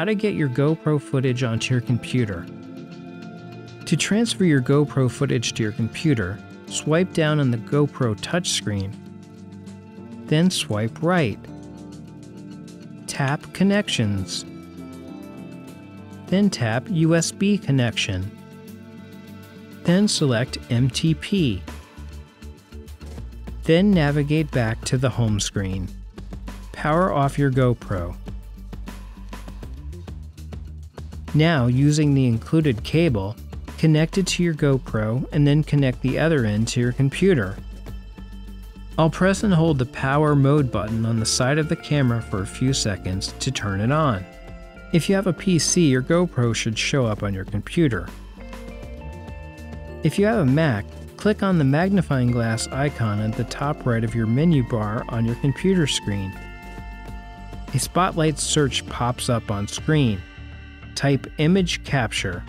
how to get your GoPro footage onto your computer. To transfer your GoPro footage to your computer, swipe down on the GoPro touchscreen, then swipe right. Tap Connections. Then tap USB connection. Then select MTP. Then navigate back to the home screen. Power off your GoPro. Now, using the included cable, connect it to your GoPro and then connect the other end to your computer. I'll press and hold the power mode button on the side of the camera for a few seconds to turn it on. If you have a PC, your GoPro should show up on your computer. If you have a Mac, click on the magnifying glass icon at the top right of your menu bar on your computer screen. A spotlight search pops up on screen. Type Image Capture.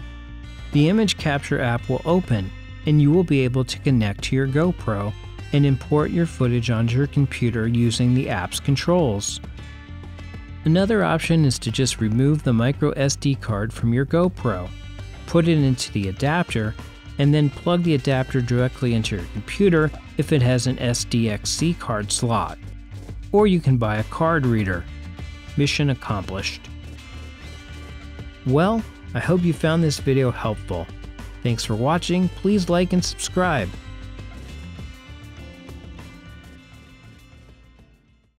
The Image Capture app will open and you will be able to connect to your GoPro and import your footage onto your computer using the app's controls. Another option is to just remove the micro SD card from your GoPro, put it into the adapter, and then plug the adapter directly into your computer if it has an SDXC card slot. Or you can buy a card reader. Mission accomplished. Well, I hope you found this video helpful. Thanks for watching, please like and subscribe.